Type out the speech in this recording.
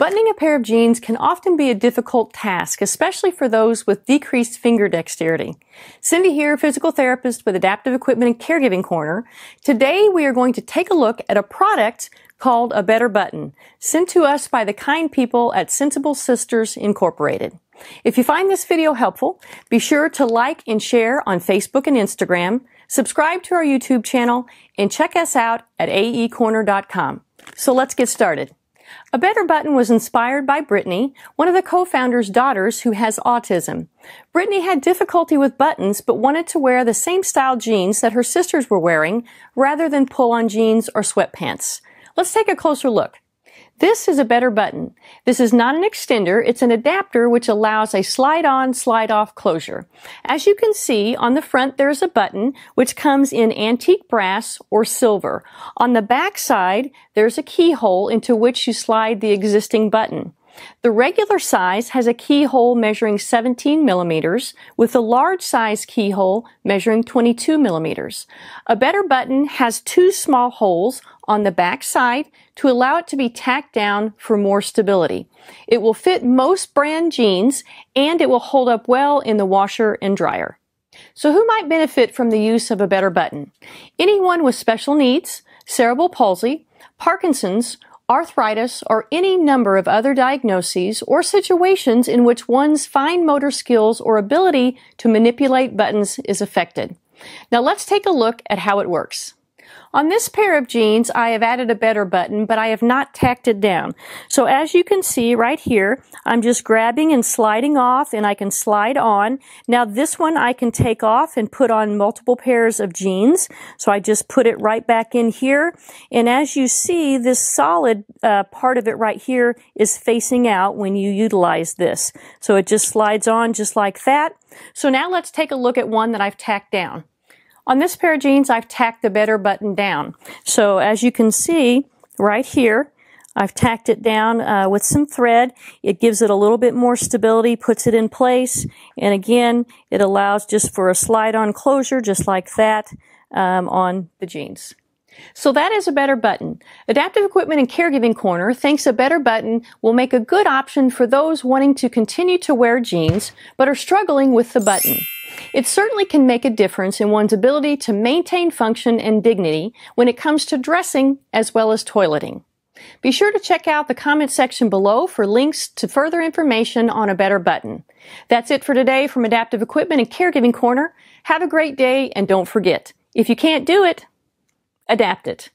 Buttoning a pair of jeans can often be a difficult task, especially for those with decreased finger dexterity. Cindy here, physical therapist with Adaptive Equipment and Caregiving Corner. Today we are going to take a look at a product called a Better Button, sent to us by the kind people at Sensible Sisters Incorporated. If you find this video helpful, be sure to like and share on Facebook and Instagram, subscribe to our YouTube channel, and check us out at aecorner.com. So let's get started. A Better Button was inspired by Brittany, one of the co-founder's daughters who has autism. Brittany had difficulty with buttons but wanted to wear the same style jeans that her sisters were wearing rather than pull on jeans or sweatpants. Let's take a closer look. This is a better button. This is not an extender, it's an adapter which allows a slide on, slide off closure. As you can see, on the front there's a button which comes in antique brass or silver. On the back side, there's a keyhole into which you slide the existing button. The regular size has a keyhole measuring 17 millimeters with a large size keyhole measuring 22 millimeters. A better button has two small holes on the back side to allow it to be tacked down for more stability. It will fit most brand jeans and it will hold up well in the washer and dryer. So who might benefit from the use of a better button? Anyone with special needs, cerebral palsy, Parkinson's, arthritis, or any number of other diagnoses or situations in which one's fine motor skills or ability to manipulate buttons is affected. Now let's take a look at how it works. On this pair of jeans, I have added a better button, but I have not tacked it down. So as you can see right here, I'm just grabbing and sliding off and I can slide on. Now this one I can take off and put on multiple pairs of jeans. So I just put it right back in here. And as you see, this solid uh, part of it right here is facing out when you utilize this. So it just slides on just like that. So now let's take a look at one that I've tacked down. On this pair of jeans, I've tacked the better button down. So as you can see right here, I've tacked it down uh, with some thread. It gives it a little bit more stability, puts it in place, and again, it allows just for a slide-on closure, just like that, um, on the jeans. So that is a better button. Adaptive Equipment and Caregiving Corner thinks a better button will make a good option for those wanting to continue to wear jeans but are struggling with the button. It certainly can make a difference in one's ability to maintain function and dignity when it comes to dressing as well as toileting. Be sure to check out the comment section below for links to further information on a better button. That's it for today from Adaptive Equipment and Caregiving Corner. Have a great day and don't forget, if you can't do it, adapt it.